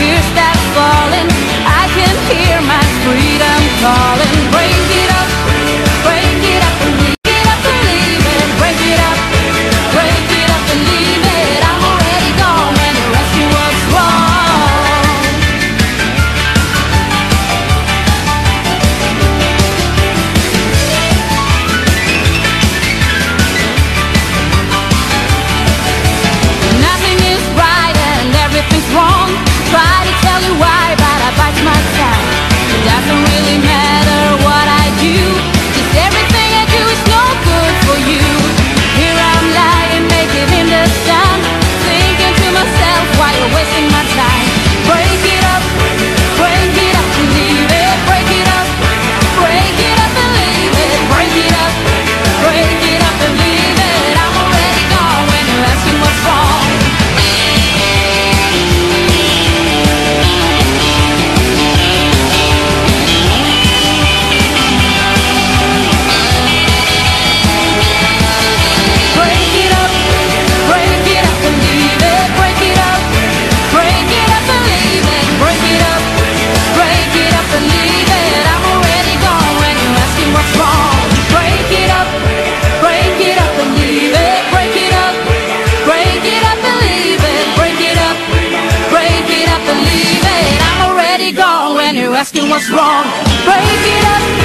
hear that falling. I can hear my freedom calling. asking what's wrong. Break it up.